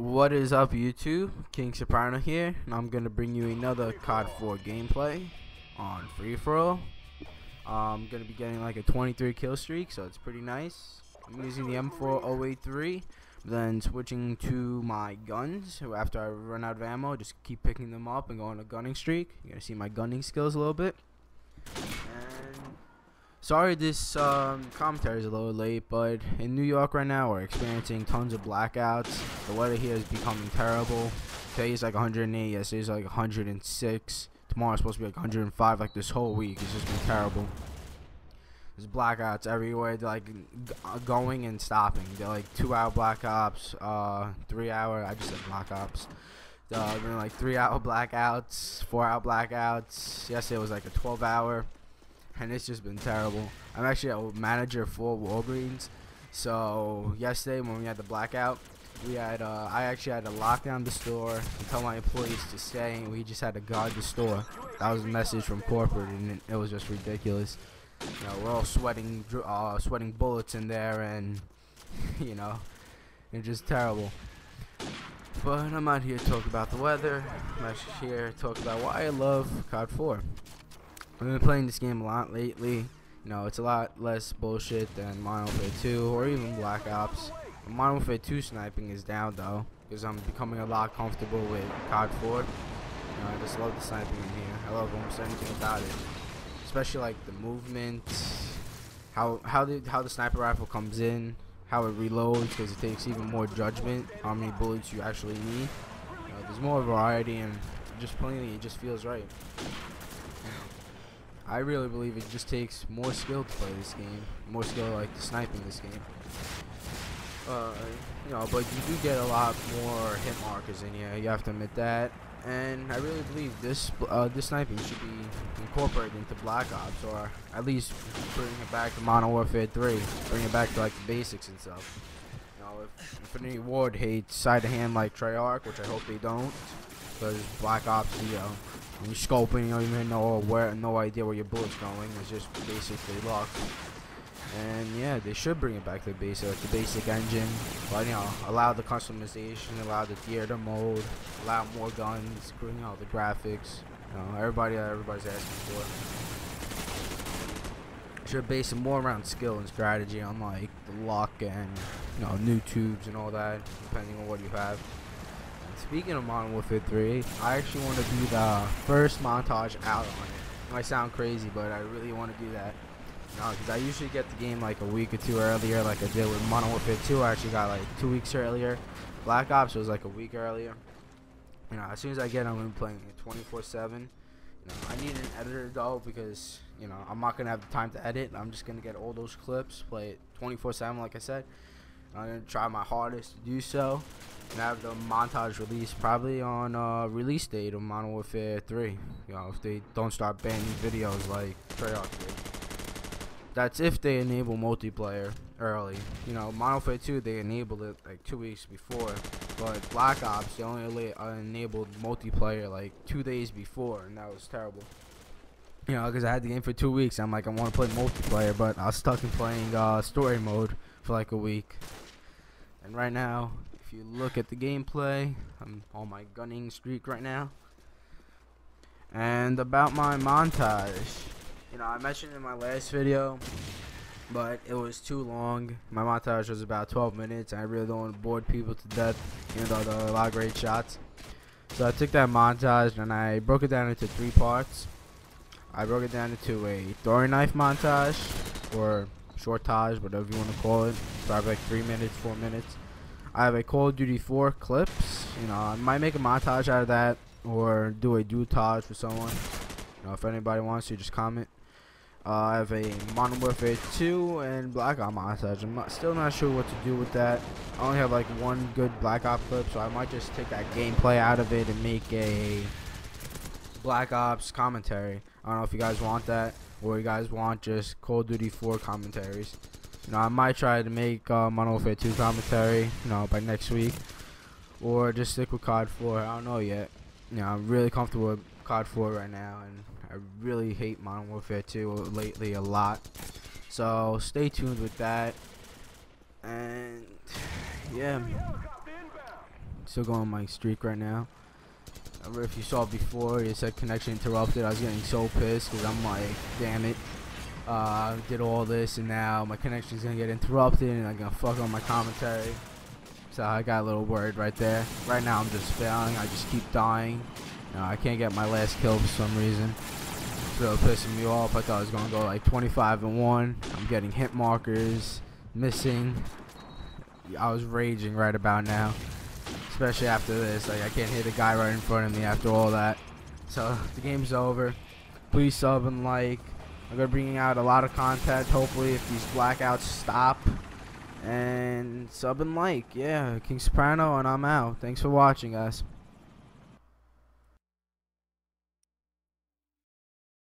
What is up YouTube? King Soprano here, and I'm gonna bring you another COD 4 gameplay on Free For All. Uh, I'm gonna be getting like a 23 kill streak, so it's pretty nice. I'm using the M40A3, then switching to my guns. After I run out of ammo, just keep picking them up and go on a gunning streak. You're gonna see my gunning skills a little bit. Sorry this um, commentary is a little late, but in New York right now we're experiencing tons of blackouts. The weather here is becoming terrible. Today is like 108, yesterday is like 106. Tomorrow Tomorrow's supposed to be like 105. Like this whole week, it's just been terrible. There's blackouts everywhere. They're like uh, going and stopping. They're like two hour black ops, uh, three hour. I just said black ops. Uh, like three hour blackouts, four hour blackouts. Yesterday was like a 12 hour, and it's just been terrible. I'm actually a manager for Walgreens, so yesterday when we had the blackout, we had uh, I actually had to lock down the store and tell my employees to stay, and we just had to guard the store. That was a message from corporate, and it, was just ridiculous. You know, we're all sweating, uh, sweating bullets in there, and you know, it's just terrible. But I'm not here to talk about the weather. I'm actually here to talk about why I love COD 4. I've been playing this game a lot lately. You know, it's a lot less bullshit than Modern Warfare 2 or even Black Ops. Modern Warfare 2 sniping is down though, because I'm becoming a lot comfortable with COD 4. You know, I just love the sniping in here. I love almost anything about it, especially like the movement, how how the how the sniper rifle comes in, how it reloads, because it takes even more judgment how many bullets you actually need. You know, there's more variety and just playing it, it just feels right. I really believe it just takes more skill to play this game, more skill like to sniping this game. Uh, you know, but you do get a lot more hit markers in here. You have to admit that. And I really believe this uh, this sniping should be incorporated into Black Ops, or at least bring it back to Modern Warfare 3. Bring it back to like the basics and stuff. You know, if Infinity Ward hates side of hand like Treyarch, which I hope they don't, because Black Ops, you know, when you're scoping, you don't even know where, no idea where your bullet's going. It's just basically luck. And yeah, they should bring it back to the basic, like the basic engine. But you know, allow the customization, allow the theater mode, allow more guns, you know, the graphics. You know, everybody, everybody's asking for. Should base it more around skill and strategy, unlike the luck and you know noob tubes and all that, depending on what you have. Speaking of Modern Warfare 3, I actually want to do the first montage out on it. It might sound crazy, but I really want to do that. No, because I usually get the game like a week or two earlier, like I did with Modern Warfare 2. I actually got like two weeks earlier. Black Ops was like a week earlier. You know, as soon as I get, it, I'm gonna be playing it 24/7. You know, I need an editor though because you know I'm not gonna have the time to edit. I'm just gonna get all those clips, play it 24/7, like I said. I'm gonna try my hardest to do so, and have the montage released probably on uh, release date of Modern Warfare 3. You know, if they don't start banning videos like Treyarch did. That's if they enable multiplayer early. You know, Modern Warfare 2 they enabled it like two weeks before, but Black Ops they only uh, enabled multiplayer like two days before, and that was terrible. You know, because I had the game for two weeks. I'm like, I want to play multiplayer, but I was stuck in playing uh, story mode for like a week. And right now, if you look at the gameplay, I'm on my gunning streak right now. And about my montage, you know, I mentioned in my last video, but it was too long. My montage was about 12 minutes, and I really don't want to bore people to death, even though there are a lot of great shots. So I took that montage and I broke it down into three parts. I broke it down into a throwing knife montage, or shortage, whatever you want to call it. Probably like three minutes, four minutes. I have a Call of Duty 4 clips. You know, I might make a montage out of that, or do a duotage for someone. You know, if anybody wants to, just comment. Uh, I have a Modern Warfare 2 and Black Ops montage. I'm not, still not sure what to do with that. I only have like one good Black Ops clip, so I might just take that gameplay out of it and make a Black Ops commentary. I don't know if you guys want that, or you guys want just Call of Duty 4 commentaries. You know, I might try to make uh, Modern Warfare 2 commentary, you know, by next week, or just stick with COD 4. I don't know yet. You know, I'm really comfortable with COD 4 right now, and I really hate Modern Warfare 2 lately a lot. So stay tuned with that. And yeah, Still going my streak right now. If you saw before, it said connection interrupted. I was getting so pissed because I'm like, damn it. Uh, did all this and now my connection's gonna get interrupted and I'm gonna fuck on my commentary. So I got a little worried right there. Right now I'm just failing. I just keep dying. No, I can't get my last kill for some reason. It's really pissing me off. I thought I was gonna go like 25 and one. I'm getting hit markers, missing. I was raging right about now, especially after this. Like I can't hit a guy right in front of me after all that. So the game's over. Please sub and like. I'm gonna bring out a lot of content. Hopefully, if these blackouts stop. And sub and like, yeah, King Soprano, and I'm out. Thanks for watching, guys.